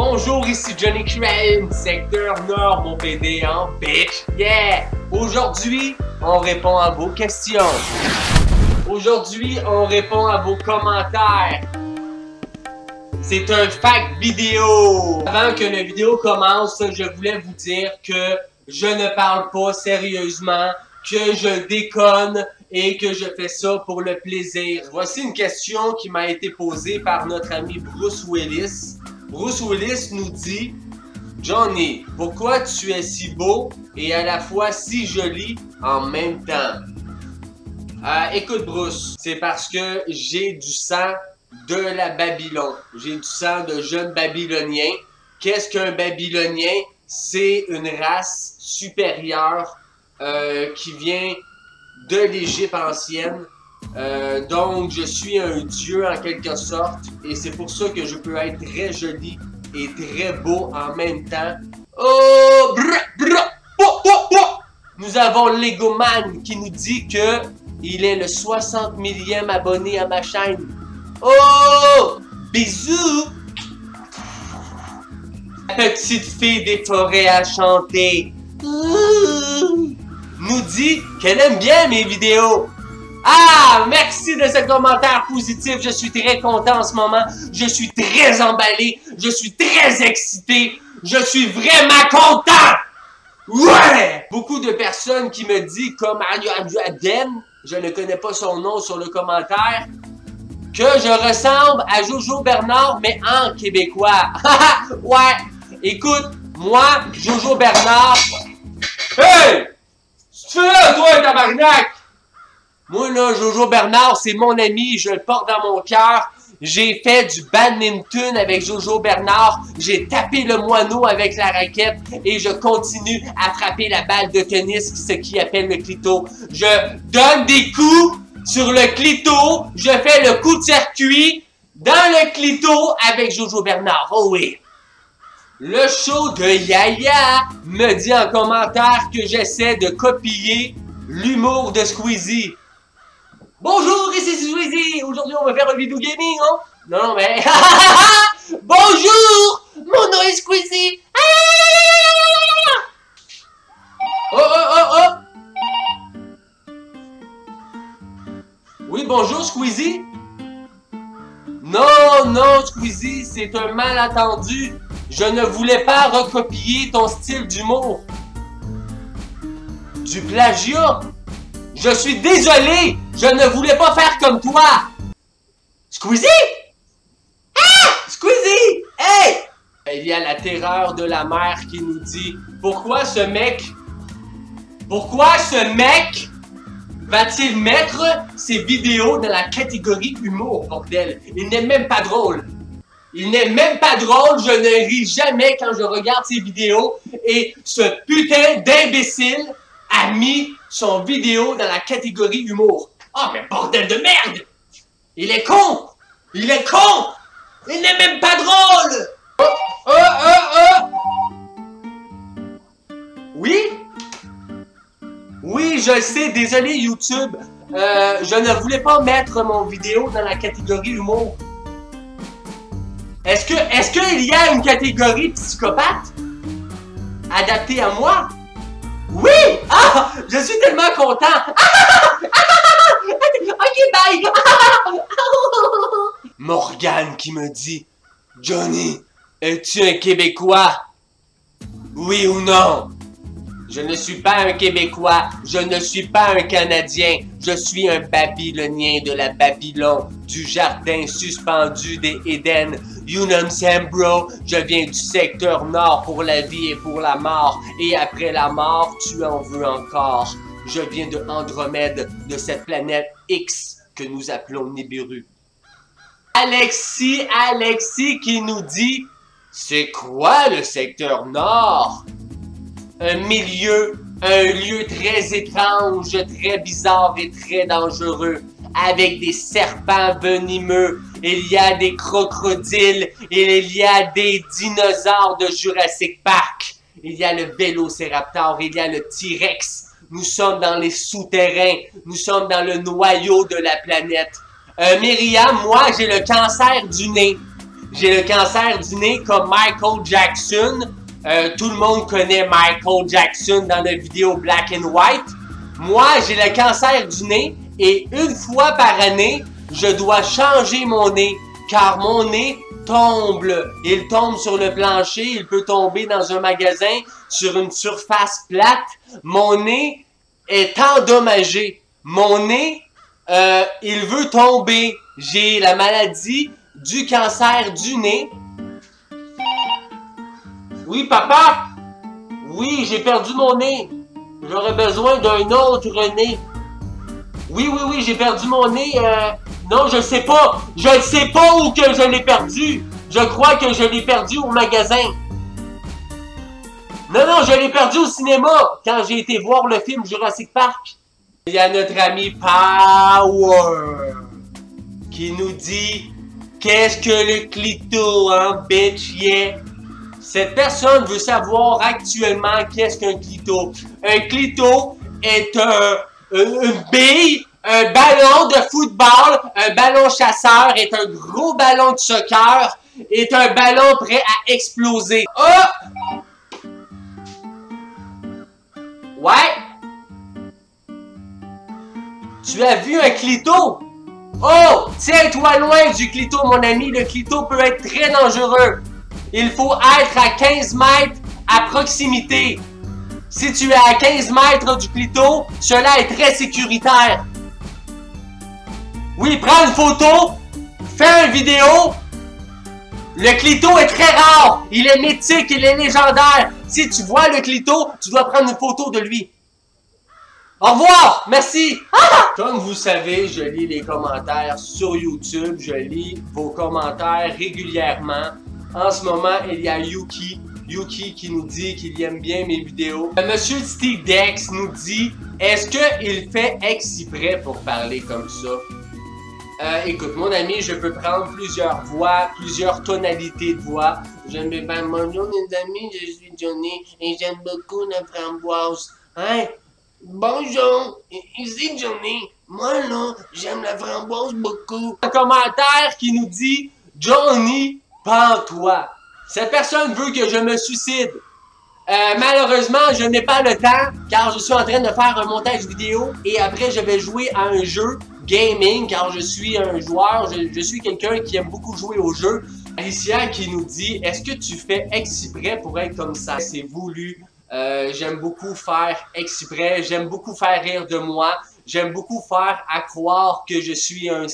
Bonjour, ici Johnny Crane, secteur Nord, mon PD en bitch. Yeah! Aujourd'hui, on répond à vos questions. Aujourd'hui, on répond à vos commentaires. C'est un fact vidéo. Avant que la vidéo commence, je voulais vous dire que je ne parle pas sérieusement, que je déconne et que je fais ça pour le plaisir. Voici une question qui m'a été posée par notre ami Bruce Willis. Bruce Willis nous dit Johnny, pourquoi tu es si beau et à la fois si joli en même temps? Euh, écoute Bruce, c'est parce que j'ai du sang de la Babylone. J'ai du sang de jeune babylonien. Qu'est-ce qu'un babylonien? C'est une race supérieure euh, qui vient de l'Égypte ancienne. Euh, donc, je suis un dieu en quelque sorte, et c'est pour ça que je peux être très joli et très beau en même temps. Oh! Nous avons Legoman qui nous dit que il est le 60 millième abonné à ma chaîne. Oh! Bisous! Petite fille des forêts à chanter. Nous dit qu'elle aime bien mes vidéos. Ah, merci de ce commentaire positif. Je suis très content en ce moment. Je suis très emballé. Je suis très excité. Je suis vraiment content. Ouais! Beaucoup de personnes qui me disent, comme Aden, je ne connais pas son nom sur le commentaire, que je ressemble à Jojo Bernard, mais en québécois. ouais! Écoute, moi, Jojo Bernard... Hey! Tu fais là, toi! Moi, là, Jojo Bernard, c'est mon ami, je le porte dans mon cœur. J'ai fait du badminton avec Jojo Bernard. J'ai tapé le moineau avec la raquette et je continue à frapper la balle de tennis, ce qui appelle le clito. Je donne des coups sur le clito. Je fais le coup de circuit dans le clito avec Jojo Bernard. Oh oui. Le show de Yaya me dit en commentaire que j'essaie de copier l'humour de Squeezie. Bonjour, ici Squeezie. Aujourd'hui, on va faire une vidéo gaming, hein? Non, non, mais... Bonjour! Mon nom est Squeezie! Oh, oh, oh, oh! Oui, bonjour, Squeezie? Non, non, Squeezie, c'est un malentendu. Je ne voulais pas recopier ton style d'humour. Du plagiat? Je suis désolé! Je ne voulais pas faire comme toi! Squeezie? Ah! Squeezie! Hey! Il y a la terreur de la mère qui nous dit Pourquoi ce mec. Pourquoi ce mec va-t-il mettre ses vidéos dans la catégorie humour, bordel? Il n'est même pas drôle. Il n'est même pas drôle, je ne ris jamais quand je regarde ses vidéos et ce putain d'imbécile a mis son vidéo dans la catégorie humour. Oh, mais bordel de merde! Il est con! Il est con! Il n'est même pas drôle! Oh, oh, oh, oh! Oui? Oui, je sais, désolé YouTube. Euh, je ne voulais pas mettre mon vidéo dans la catégorie humour. Est-ce qu'il y a une catégorie psychopathe adaptée à moi? Oui! Ah! Je suis tellement content! ok, bye! Morgane qui me dit Johnny, es-tu un Québécois? Oui ou non? Je ne suis pas un Québécois, je ne suis pas un Canadien, je suis un Babylonien de la Babylone, du jardin suspendu des Éden. You know bro? Je viens du secteur nord pour la vie et pour la mort, et après la mort, tu en veux encore. Je viens de Andromède, de cette planète X que nous appelons Nibiru. Alexis, Alexis qui nous dit C'est quoi le secteur nord? un milieu, un lieu très étrange, très bizarre et très dangereux, avec des serpents venimeux, il y a des crocodiles, il y a des dinosaures de Jurassic Park, il y a le Vélociraptor, il y a le T-Rex. Nous sommes dans les souterrains, nous sommes dans le noyau de la planète. Euh, Myriam, moi, j'ai le cancer du nez. j'ai le cancer du nez comme Michael Jackson. Euh, tout le monde connaît Michael Jackson dans la vidéo Black and White. Moi, j'ai le cancer du nez et une fois par année, je dois changer mon nez car mon nez tombe. Il tombe sur le plancher, il peut tomber dans un magasin sur une surface plate. Mon nez est endommagé. Mon nez, euh, il veut tomber. J'ai la maladie du cancer du nez. Oui, papa? Oui, j'ai perdu mon nez. J'aurais besoin d'un autre nez. Oui, oui, oui, j'ai perdu mon nez. Euh, non, je sais pas. Je ne sais pas où que je l'ai perdu. Je crois que je l'ai perdu au magasin. Non, non, je l'ai perdu au cinéma quand j'ai été voir le film Jurassic Park. Il y a notre ami Power qui nous dit Qu'est-ce que le clito, hein, bitch, yeah? Cette personne veut savoir actuellement qu'est-ce qu'un clito. Un clito est un, une bille, un ballon de football, un ballon chasseur, est un gros ballon de soccer, est un ballon prêt à exploser. Oh! Ouais? Tu as vu un clito? Oh! Tiens-toi loin du clito, mon ami. Le clito peut être très dangereux. Il faut être à 15 mètres à proximité. Si tu es à 15 mètres du clito, cela est très sécuritaire. Oui, prends une photo, fais une vidéo. Le clito est très rare. Il est mythique, il est légendaire. Si tu vois le clito, tu dois prendre une photo de lui. Au revoir! Merci! Comme vous savez, je lis les commentaires sur YouTube. Je lis vos commentaires régulièrement. En ce moment, il y a Yuki. Yuki qui nous dit qu'il aime bien mes vidéos. Euh, Monsieur Steve Dex nous dit Est-ce qu'il fait exprès pour parler comme ça? Euh, écoute, mon ami, je peux prendre plusieurs voix, plusieurs tonalités de voix. Je me fais bonjour mes amis, je suis Johnny et j'aime beaucoup la framboise. Hein? Bonjour, ici Johnny. Moi là, j'aime la framboise beaucoup. Un commentaire qui nous dit Johnny, pends-toi. Cette personne veut que je me suicide. Euh, malheureusement, je n'ai pas le temps car je suis en train de faire un montage vidéo et après je vais jouer à un jeu gaming car je suis un joueur, je, je suis quelqu'un qui aime beaucoup jouer aux jeux. Alicia qui nous dit Est-ce que tu fais exprès pour être comme ça C'est voulu. Euh, j'aime beaucoup faire exprès, j'aime beaucoup faire rire de moi, j'aime beaucoup faire croire que je suis un.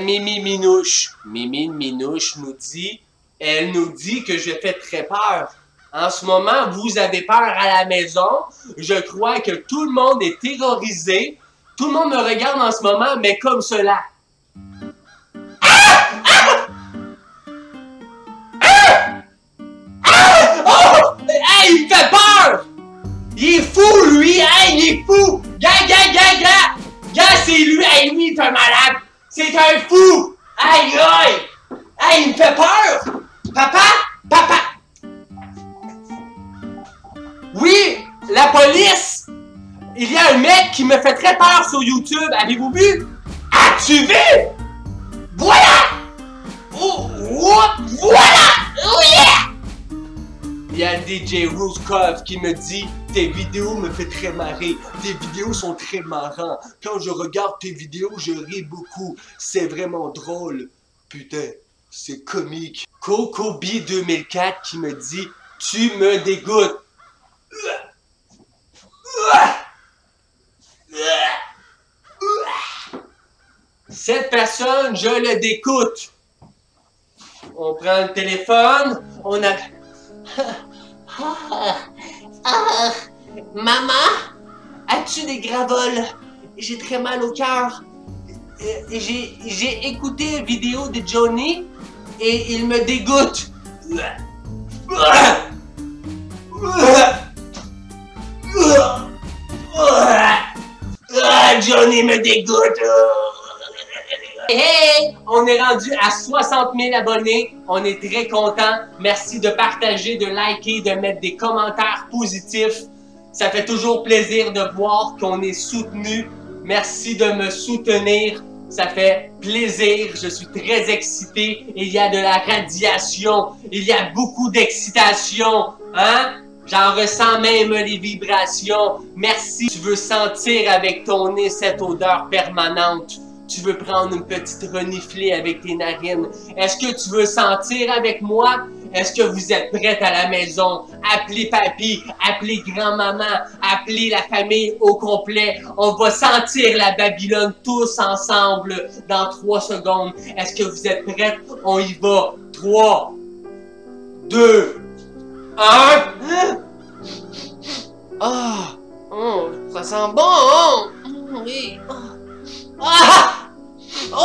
Mimi Minouche. Mimi Minouche nous dit, elle nous dit que je fais très peur. En ce moment, vous avez peur à la maison. Je crois que tout le monde est terrorisé. Tout le monde me regarde en ce moment, mais comme cela. Hey, lui, est un malade! C'est un fou! Aïe, aïe! Hey, il me fait peur! Papa? Papa! Oui, la police! Il y a un mec qui me fait très peur sur YouTube. Avez-vous vu? As-tu vu? DJ Ruskov qui me dit Tes vidéos me fait très marrer. Tes vidéos sont très marrantes. Quand je regarde tes vidéos, je ris beaucoup. C'est vraiment drôle. Putain, c'est comique. Coco B 2004 qui me dit Tu me dégoûtes. Cette personne, je le dégoûte. On prend le téléphone, on a ah, maman, as-tu des gravoles? J'ai très mal au cœur. Euh, j'ai écouté une vidéo de Johnny et il me dégoûte. Johnny me dégoûte. Hey! On est rendu à 60 000 abonnés. On est très content. Merci de partager, de liker, de mettre des commentaires positifs. Ça fait toujours plaisir de voir qu'on est soutenu. Merci de me soutenir. Ça fait plaisir. Je suis très excité. Il y a de la radiation. Il y a beaucoup d'excitation. Hein? J'en ressens même les vibrations. Merci. Tu veux sentir avec ton nez cette odeur permanente. Tu veux prendre une petite reniflée avec tes narines? Est-ce que tu veux sentir avec moi? Est-ce que vous êtes prête à la maison? Appelez papy, appelez grand-maman, appelez la famille au complet. On va sentir la Babylone tous ensemble dans trois secondes. Est-ce que vous êtes prête? On y va. Trois, deux, un. Ah! Oh, ça sent bon! hein? Oui! Ah! Oh!